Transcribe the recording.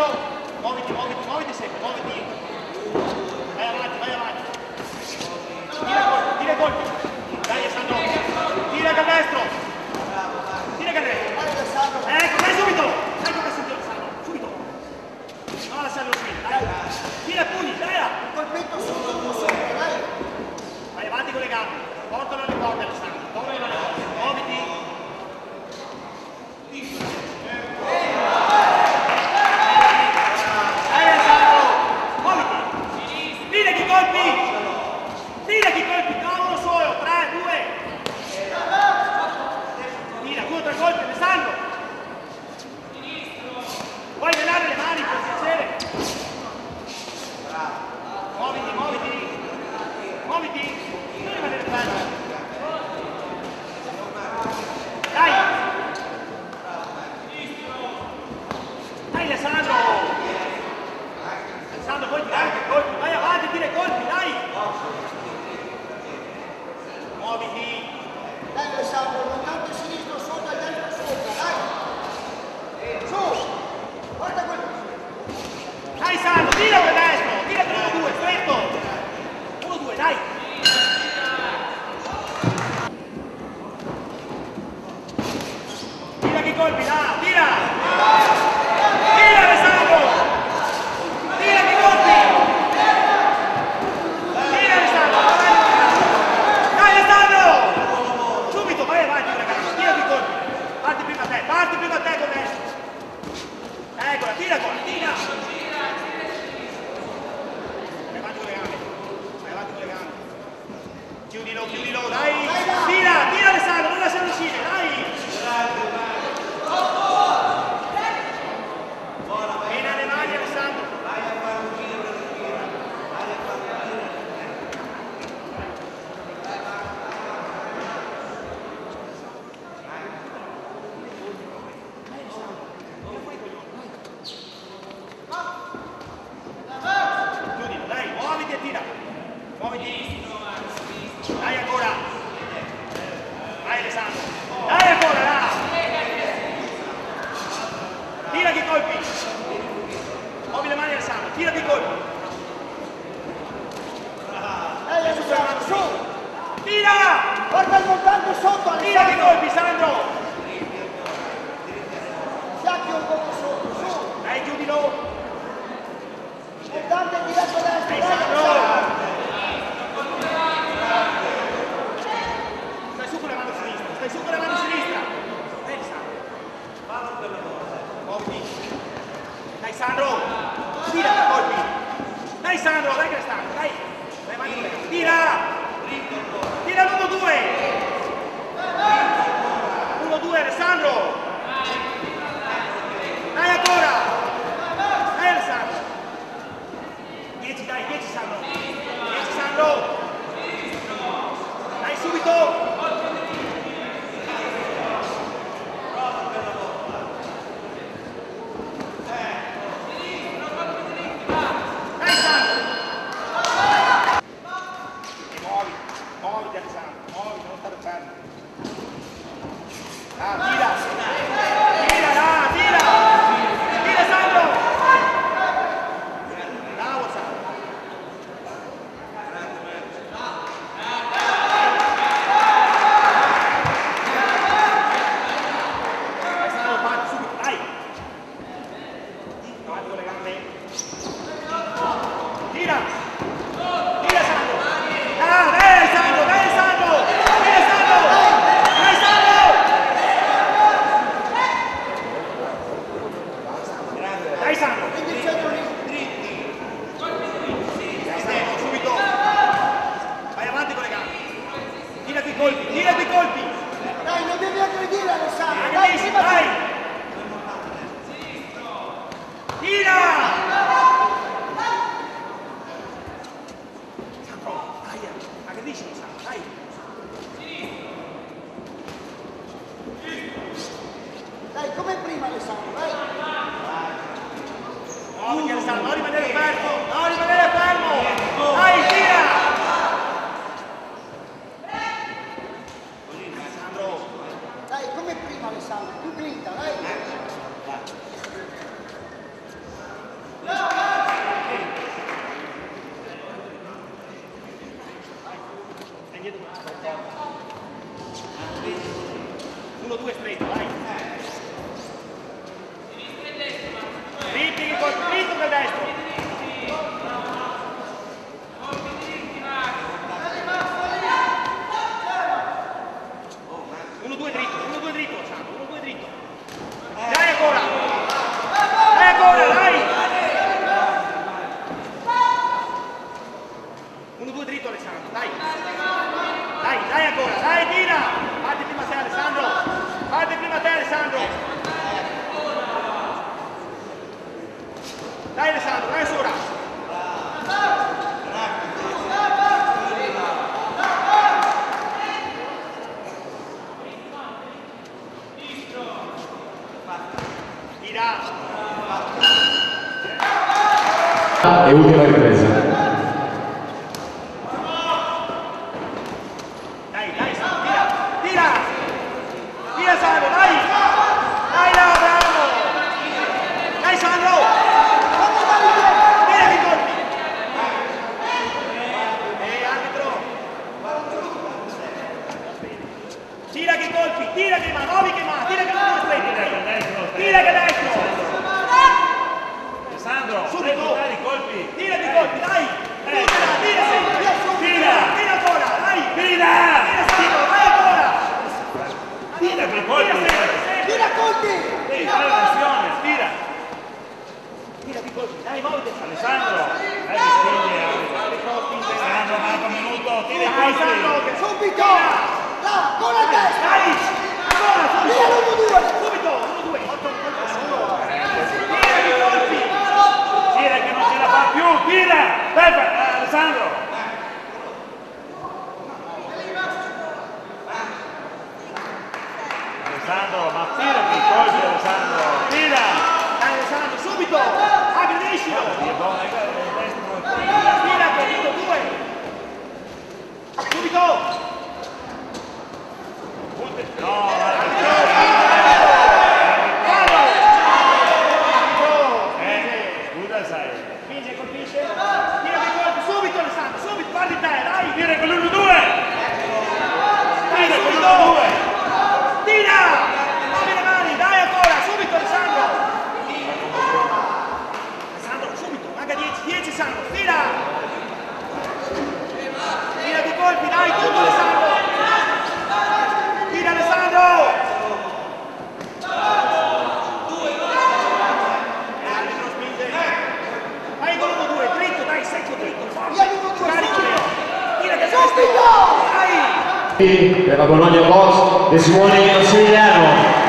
Marshall. Dai, Sandro, tiro! chiudilo, chiudilo, dai, tira, tira Alessandro, non lasciarlo uscire, dai! channel. Sandro! Tira da colpi! Dai Sandro, dai Crestano, dai! Dai, vai, tira! Tira l'1-2! 1-2 Alessandro! Alessandro, più grinta, dai! No, no! Uno, due, tre. Dai Alessandro, dai sopra. E ultima ripresa. Subito! Là, con la testa! Dai! Ancora, subito! Via l'uno, due! Subito, uno, due! Tira i colpi! Tira che non ce la fa più, tira! Dai, eh, Alessandro! Alessandro, ma tira! we go. P per la Bologna Box, Simone Ossigliano.